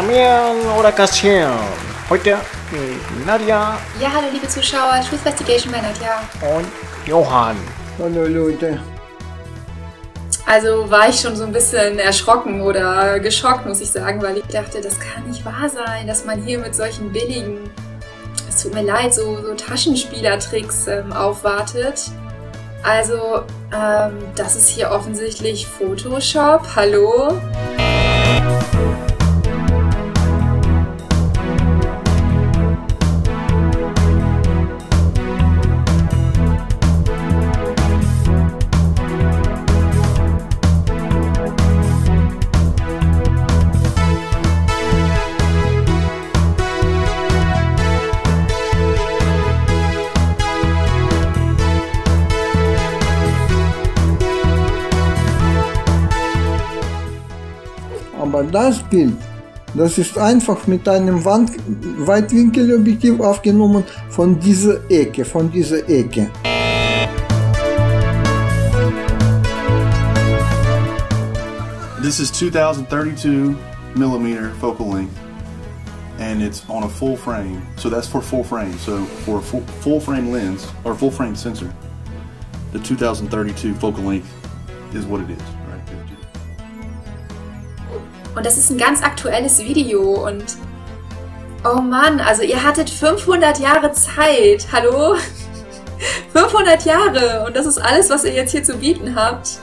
Alarmieren oder kassieren. Heute mit Nadja Ja, hallo liebe Zuschauer, Truth Investigation bei Nadja. und Johann. Hallo Leute. Also war ich schon so ein bisschen erschrocken oder geschockt, muss ich sagen, weil ich dachte, das kann nicht wahr sein, dass man hier mit solchen billigen, es tut mir leid, so, so Taschenspielertricks ähm, aufwartet. Also, ähm, das ist hier offensichtlich Photoshop. Hallo? Aber das Bild, das ist einfach mit einem Wand Weitwinkelobjektiv aufgenommen von dieser Ecke, von dieser Ecke. This is 2032 millimeter focal length, and it's on a full frame. So that's for full frame. So for a full, full frame lens or full frame sensor, the 2032 focal length is what it is. Und das ist ein ganz aktuelles Video und oh Mann, also ihr hattet 500 Jahre Zeit. Hallo? 500 Jahre und das ist alles, was ihr jetzt hier zu bieten habt.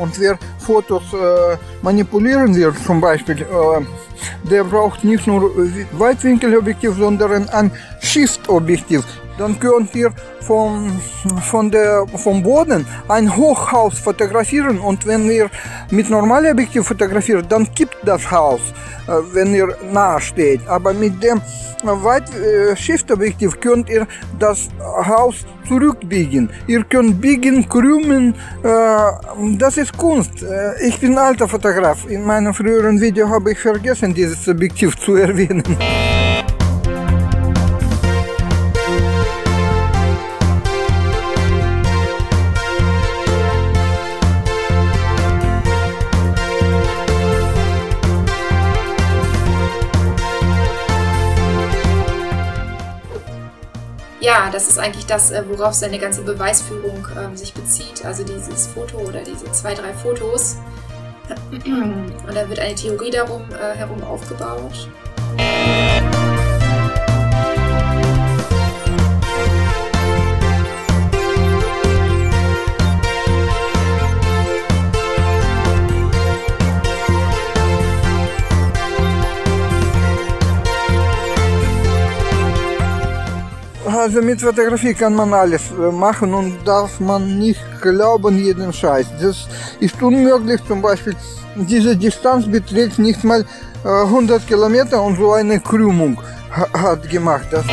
Und wer Fotos äh, manipulieren wird, zum Beispiel, äh, der braucht nicht nur Weitwinkelobjektiv, sondern ein Shift-Objektiv. Dann könnt ihr vom, von der, vom Boden ein Hochhaus fotografieren und wenn ihr mit normalem Objektiv fotografiert, dann kippt das Haus, äh, wenn ihr nahe steht. Aber mit dem Weit-Shift-Objektiv könnt ihr das Haus zurückbiegen. Ihr könnt biegen, krümmen, äh, das ist Kunst. Äh, ich bin alter Fotograf. In meinem früheren Video habe ich vergessen, dieses Objektiv zu erwähnen. Ja, das ist eigentlich das, äh, worauf seine ganze Beweisführung ähm, sich bezieht. Also dieses Foto oder diese zwei, drei Fotos. Und da wird eine Theorie darum äh, herum aufgebaut. Also mit Fotografie kann man alles machen und darf man nicht glauben jeden Scheiß. Das ist unmöglich. Zum Beispiel diese Distanz beträgt nicht mal äh, 100 Kilometer und so eine Krümmung ha- hat gemacht. Das